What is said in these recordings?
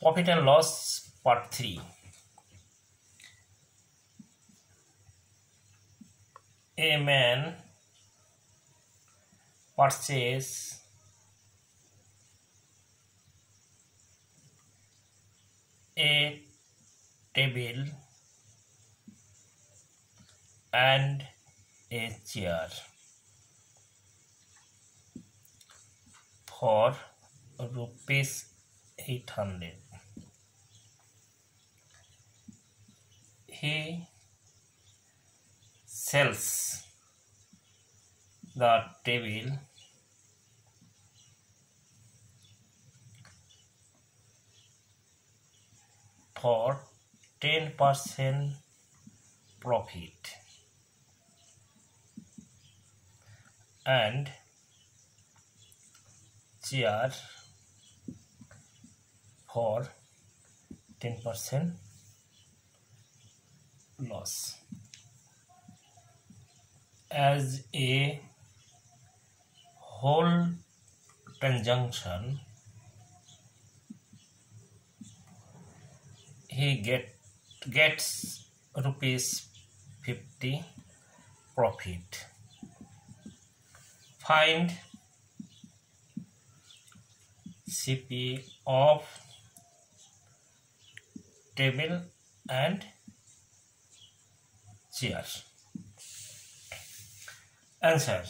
Profit and loss part 3. A man purchase a table and a chair for rupees 800 he sells the table for 10% profit and chair for 10% loss. As a whole transaction he get gets rupees 50 profit. Find cp of table and chairs answer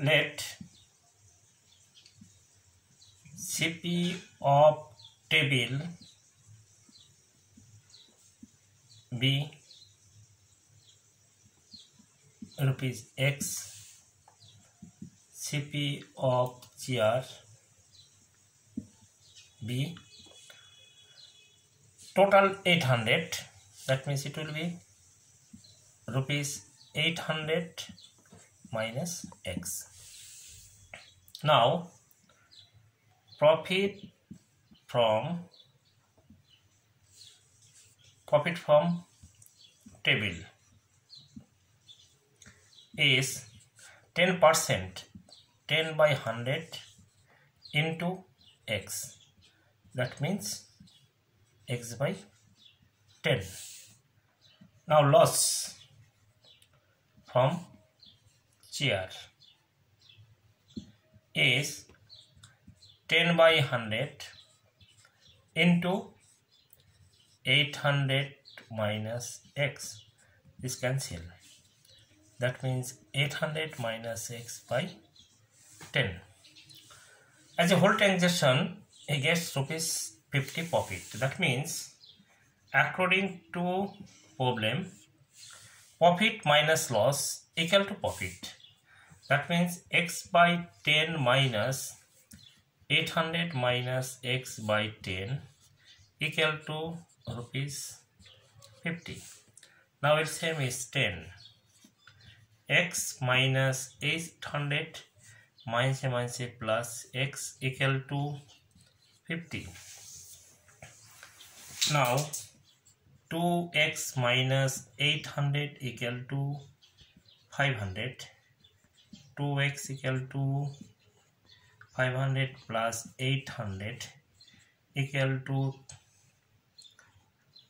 let CP of table be rupees X CP of chair be total eight hundred that means it will be rupees 800 minus x. Now profit from profit from table is 10 percent 10 by 100 into x. That means x by 10 now loss from chair is 10 by 100 into 800 minus x this cancel that means 800 minus x by 10 as a whole transaction he gets rupees 50 profit. That means according to problem. Profit minus loss equal to profit. That means x by 10 minus 800 minus x by 10 equal to rupees 50 now its same is 10 x minus 800 minus minus plus x equal to 50 now 2x minus 800 equal to 500 2x equal to 500 plus 800 equal to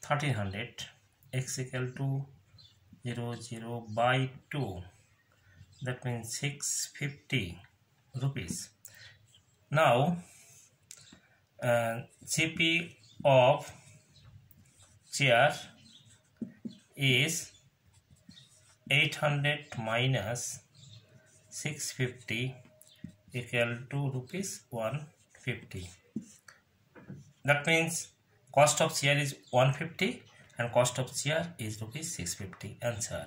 1300 x equal to 0 0 by 2 that means 650 rupees. Now uh, CP of chair is 800 minus 650 equal to rupees 150 that means cost of chair is 150 and cost of chair is rupees 650 answer